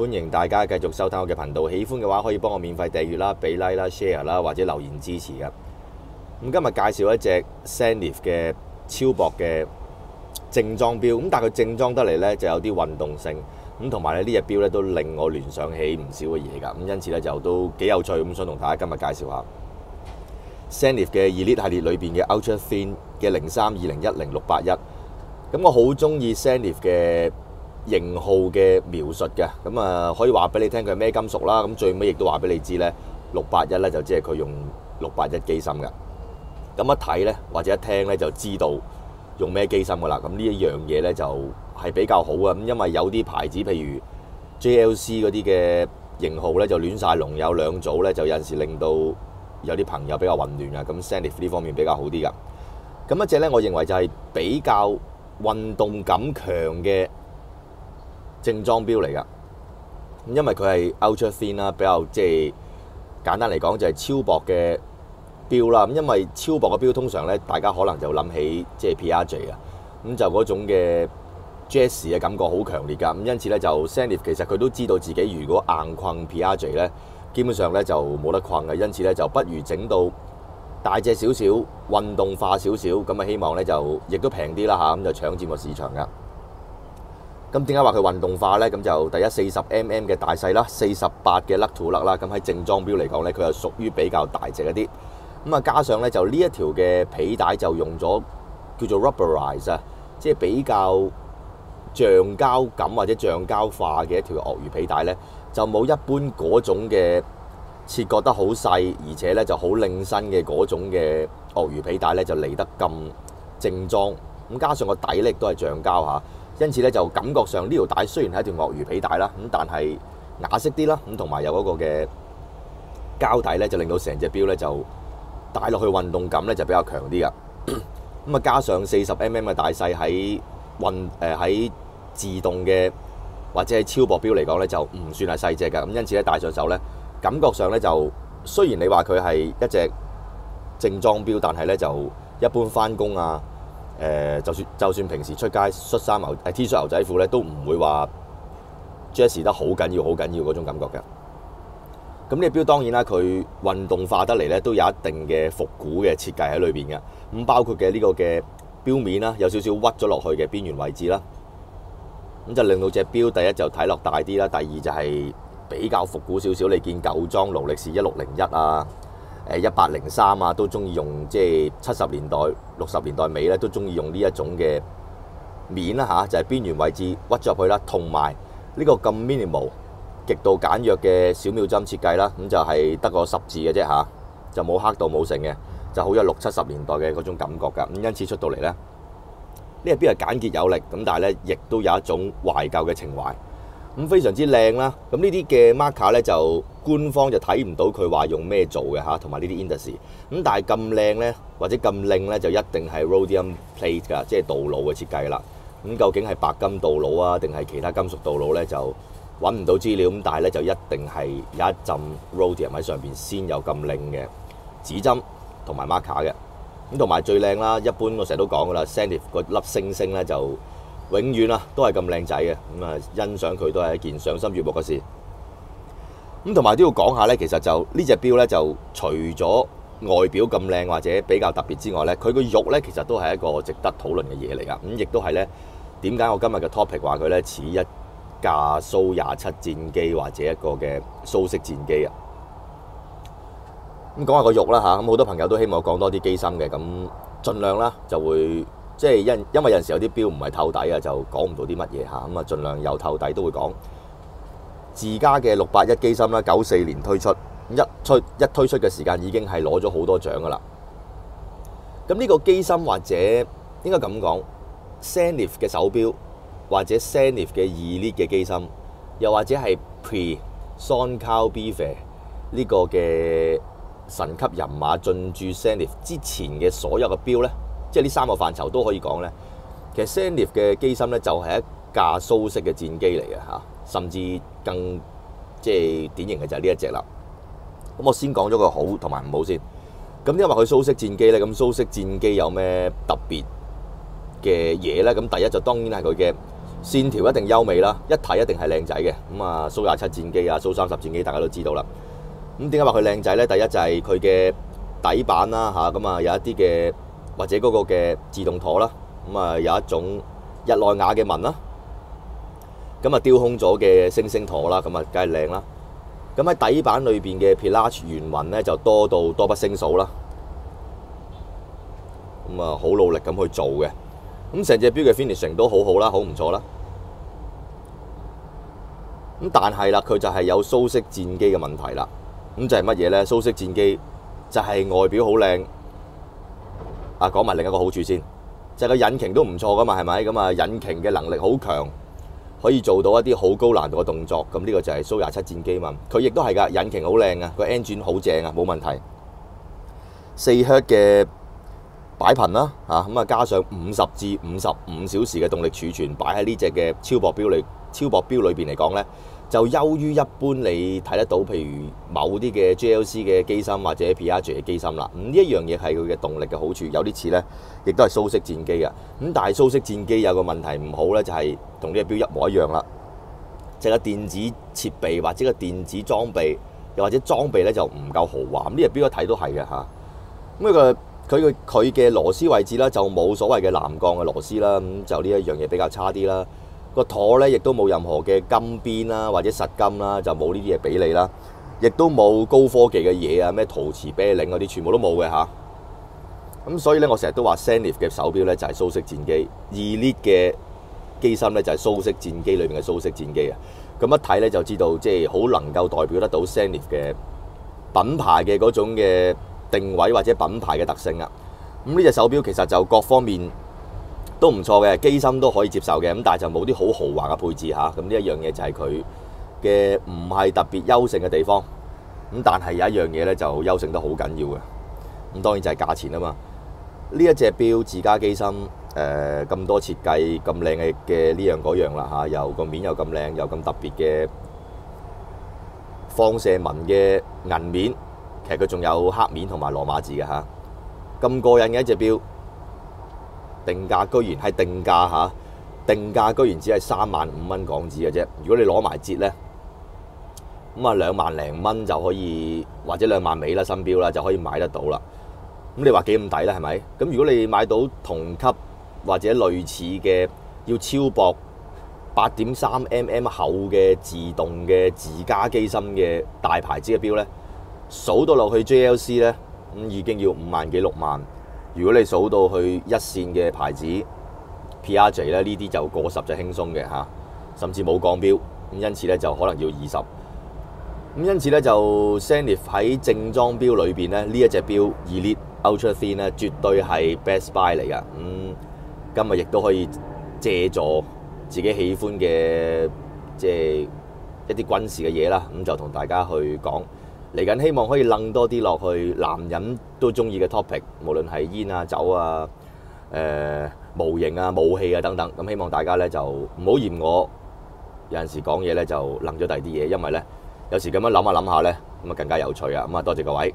歡迎大家繼續收睇我嘅頻道，喜歡嘅話可以幫我免費訂閱啦、俾 like 啦、share 啦或者留言支持噶。咁今日介紹一隻 Zenith 嘅超薄嘅正裝錶，咁但係佢正裝得嚟呢就有啲運動性，咁同埋咧呢隻錶咧都令我聯想起唔少嘅嘢㗎，咁因此咧就都幾有趣，咁想同大家今日介紹下。Zenith 嘅 Elite 系列裏邊嘅 Ultra Thin 嘅零三二零一零六八一，咁我好中意 Zenith 嘅型號嘅描述嘅，咁啊可以話俾你聽佢係咩金屬啦，咁最尾亦都話俾你知咧六八一咧就即係佢用六八一機芯㗎。咁一睇咧，或者一聽咧，就知道用咩機芯噶啦。咁呢一樣嘢咧就係比較好啊。咁因為有啲牌子，譬如 JLC 嗰啲嘅型號咧，就亂晒龍，有兩組咧，就有陣時令到有啲朋友比較混亂啊。咁 Zenith 呢方面比較好啲噶。咁一隻咧，我認為就係比較運動感強嘅正裝錶嚟噶。因為佢係 Ultra Thin 啦，比較即係簡單嚟講就係超薄嘅。錶啦，咁因為超薄嘅錶通常咧，大家可能就諗起即係 PRJ 啊，咁就嗰種嘅 jazz 嘅感覺好強烈㗎，咁因此咧就 Zenith 其實佢都知道自己如果硬困 PRJ 咧，基本上咧就冇得困嘅，因此咧就不如整到大隻少少、運動化少少，咁啊希望咧就亦都平啲啦嚇，咁就搶佔個市場㗎。咁點解話佢運動化咧？咁就第一四十 mm 嘅大細啦，四十八嘅 lug to lug 啦，咁喺正裝表嚟講咧，佢又屬於比較大隻一啲。咁啊，加上咧就呢一條嘅皮帶就用咗叫做 rubberize 啊，即係比較橡膠感或者橡膠化嘅一條鱷魚皮帶咧，就冇一般嗰種嘅切割得好細，而且咧就好擰身嘅嗰種嘅鱷魚皮帶咧，就嚟得咁正裝。咁加上個底咧都係橡膠嚇，因此咧就感覺上呢條帶雖然係一條鱷魚皮帶啦，咁但係雅式啲啦，咁同埋有嗰個嘅膠底咧，就令到成隻表咧就〜帶落去運動感咧就比較強啲噶，咁啊加上四十 mm 嘅大細喺運誒喺自動嘅或者係超薄錶嚟講咧就唔算係細隻噶，咁因此咧戴上手咧感覺上咧就雖然你話佢係一隻正裝表，但係咧就一般翻工啊誒，就算就算平時出街恤衫牛誒 T 恤牛仔褲咧都唔會話 jazz 得好緊要好緊要嗰種感覺嘅。咁呢個錶當然啦，佢運動化得嚟咧，都有一定嘅復古嘅設計喺裏邊嘅。咁包括嘅呢個嘅錶面啦，有少少屈咗落去嘅邊緣位置啦。咁就令到隻錶第一就睇落大啲啦，第二就係比較復古少少。你見舊裝勞力士一六零一啊，誒一百零三啊，都中意用即係七十年代、六十年代尾咧，都中意用呢一種嘅面啦嚇，就係邊緣位置屈咗入去啦，同埋呢個咁 minimal。極度簡約嘅小秒針設計啦，咁就係得個十字嘅啫嚇，就冇刻度冇成嘅，就好有六七十年代嘅嗰種感覺㗎。咁因此出到嚟咧，呢個錶係簡潔有力，咁但係咧亦都有一種懷舊嘅情懷，咁非常之靚啦。咁呢啲嘅 marker 咧就官方就睇唔到佢話用咩做嘅嚇，同埋呢啲 industry。咁但係咁靚咧，或者咁靚咧，就一定係 rhodium plate 㗎，即係鍍鋁嘅設計啦。咁究竟係白金鍍鋁啊，定係其他金屬鍍鋁咧？就揾唔到資料咁，但係咧就一定係有一浸 rhodium 喺上邊先有咁靚嘅指針同埋 marker 嘅。咁同埋最靚啦，一般我成日都講噶啦，Zenith 嗰粒星星咧就永遠啊都係咁靚仔嘅。咁啊欣賞佢都係一件賞心悅目嘅事。咁同埋都要講下咧，其實就呢隻錶咧就除咗外表咁靚或者比較特別之外咧，佢個肉咧其實都係一個值得討論嘅嘢嚟㗎。咁亦都係咧點解我今日嘅 topic 話佢咧似一架蘇廿七戰機或者一個嘅蘇式戰機啊，咁講下個肉啦嚇，咁好多朋友都希望講多啲機芯嘅，咁盡量啦就會即係因因為有陣時有啲錶唔係透底啊，就講唔到啲乜嘢嚇，咁啊盡量有透底都會講。自家嘅六八一機芯啦，九四年推出，一出一推出嘅時間已經係攞咗好多獎噶啦。咁呢個機芯或者應該咁講 s a n i f 嘅手錶。或者 s a n i f 嘅二 lit 嘅機芯，又或者係 Pre Sankow Bifa 呢個嘅神級人馬進駐 s a n i f 之前嘅所有嘅錶咧，即係呢三個範疇都可以講咧。其實 Sennit 嘅機芯咧就係一架蘇式嘅戰機嚟嘅嚇，甚至更即係典型嘅就係呢一隻啦。咁我先講咗個好同埋唔好先。咁因為佢蘇式戰機咧，咁蘇式戰機有咩特別嘅嘢咧？咁第一就當然係佢嘅線條一定優美啦，一睇一定係靚仔嘅。咁啊，蘇廿七戰機啊，蘇三十戰機大家都知道啦。咁點解話佢靚仔呢？第一就係佢嘅底板啦嚇，咁啊有一啲嘅或者嗰個嘅自動舵啦，咁啊有一種日內瓦嘅紋啦。咁啊雕空咗嘅星星舵啦，咁啊梗係靚啦。咁喺底板裏邊嘅 pelage 圓紋咧就多到多不勝數啦。咁啊好努力咁去做嘅。咁成隻表嘅 finishing 都好好啦，好唔錯啦。咁但係啦，佢就係有蘇式戰機嘅問題啦。咁就係乜嘢咧？蘇式戰機就係外表好靚。啊，講埋另一個好處先，就係個引擎都唔錯噶嘛，係咪？咁啊，引擎嘅能力好強。可以做到一啲好高難度嘅動作，咁呢個就係蘇廿七戰機嘛。佢亦都係㗎，引擎好靚啊，個 engine 好正啊，冇問題。四 h 嘅擺頻啦，嚇咁啊，加上五十至五十五小時嘅動力儲存，擺喺呢隻嘅超薄錶裏，超薄錶裏邊嚟講咧，就優於一般你睇得到，譬如某啲嘅 JLC 嘅機芯或者 Piaget 嘅機芯啦。咁呢一樣嘢係佢嘅動力嘅好處，有啲似咧，亦都係蘇式戰機嘅。咁但係蘇式戰機有個問題唔好咧，就係同呢隻錶一模一樣啦，即係個電子設備或者個電子裝備，又或者裝備咧就唔夠豪華。咁呢隻錶一睇都係嘅嚇。咁佢個佢嘅佢嘅螺絲位置啦，就冇所謂嘅藍鋼嘅螺絲啦，咁就呢一樣嘢比較差啲啦。個舵咧亦都冇任何嘅金邊啦，或者實金啦，就冇呢啲嘢俾你啦。亦都冇高科技嘅嘢啊，咩陶瓷啤鈴嗰啲，全部都冇嘅嚇。咁所以咧，我成日都話 Zenith 嘅手錶咧就係蘇式戰機；Elit 嘅機芯咧就係蘇式戰機裏邊嘅蘇式戰機啊。咁一睇咧就知道，即係好能夠代表得到 Zenith 嘅品牌嘅嗰種嘅定位或者品牌嘅特性啊。咁呢隻手錶其實就各方面都唔錯嘅，機芯都可以接受嘅，咁但係就冇啲好豪華嘅配置嚇。咁呢一樣嘢就係佢嘅唔係特別優勝嘅地方。咁但係有一樣嘢咧就優勝得好緊要嘅。咁當然就係價錢啊嘛。呢一隻表自家機芯，誒、咁多設計咁靚嘅嘅呢樣嗰樣啦嚇，又個面又咁靚，又咁特別嘅放射紋嘅銀面，其實佢仲有黑面同埋羅馬字嘅嚇，咁過癮嘅一隻表，定價居然係定價嚇，定價居然只係三萬五蚊港紙嘅啫。如果你攞埋折咧，咁啊兩萬零蚊就可以，或者兩萬尾啦新錶啦就可以買得到啦。咁你話幾咁抵咧？係咪？咁如果你買到同級或者類似嘅要超薄八點三 mm 厚嘅自動嘅自家機芯嘅大牌子嘅錶咧，數到落去 JLC 咧，咁已經要五萬幾六萬。如果你數到去一線嘅牌子 PRJ 咧，呢啲就過十就輕鬆嘅嚇，甚至冇鋼錶。咁因此咧就可能要二十。咁因此咧就 Zenith 喺正裝錶裏邊咧呢一隻錶 Elite Ultra Thin 咧，絕對係 best buy 嚟噶。咁、今日亦都可以借助自己喜歡嘅，即係一啲軍事嘅嘢啦。咁就同大家去講嚟緊，希望可以楞多啲落去男人都中意嘅 topic，無論係煙啊、酒啊、誒、模型啊、武器啊等等。咁希望大家咧就唔好嫌我有陣時講嘢咧就楞咗第二啲嘢，因為咧有時咁樣諗下諗下咧，咁啊更加有趣啊！咁啊多謝各位。